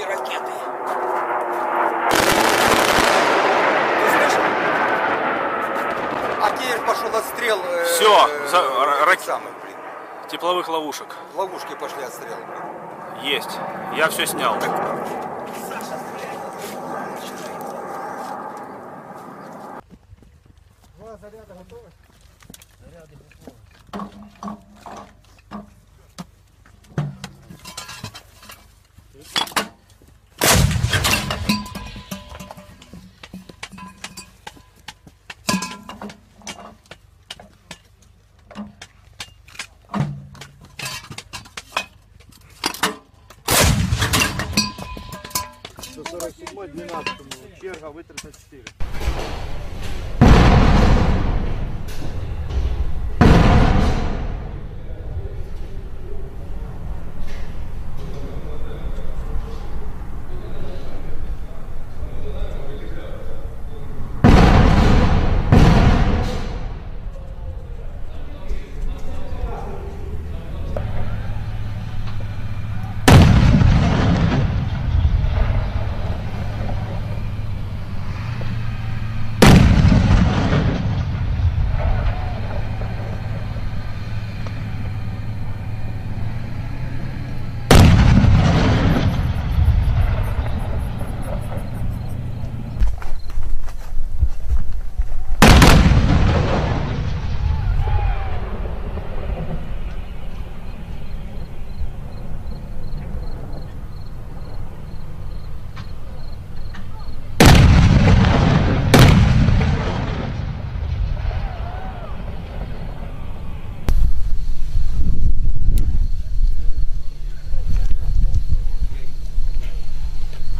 пошли ракеты. А теперь пошел отстрел. э, Всё, э, за- ра- рак- самых, блин. Тепловых ловушек. Ловушки пошли отстрел, блин. Есть. Я все снял. Черга В-34.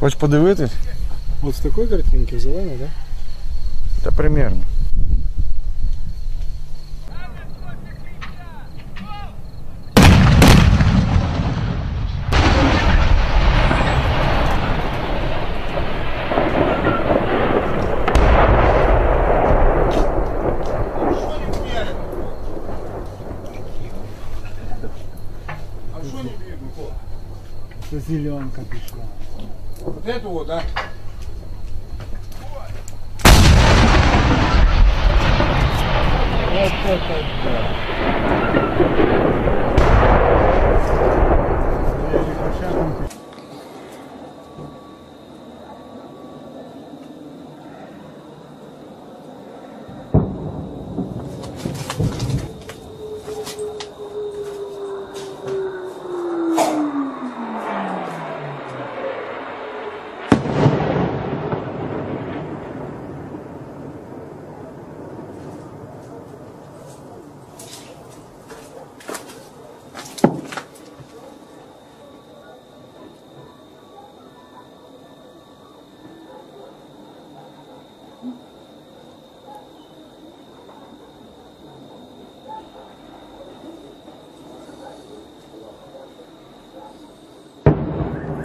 Хочеш подивитись? От з такої картинки зелена, да? Та примерно. Це зеленка пішла. Вот это вот, да? Вот это да.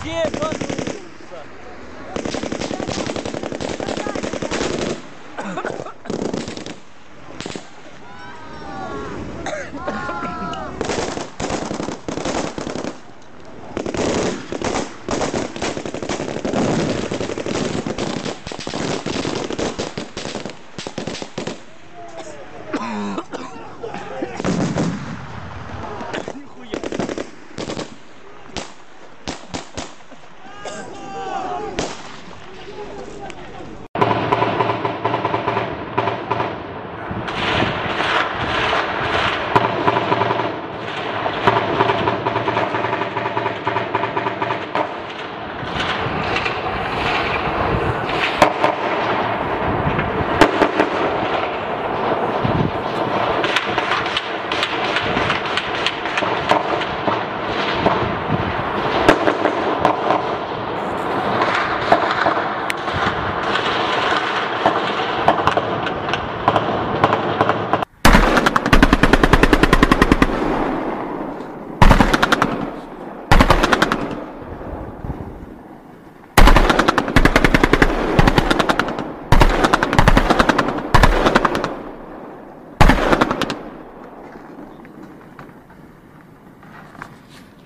Все,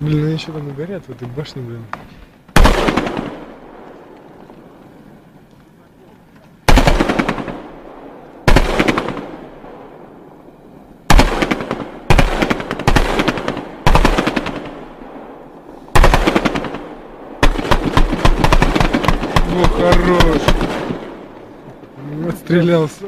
Блин, они еще там и горят в этой башне, блин. О, хорош! Отстрелялся.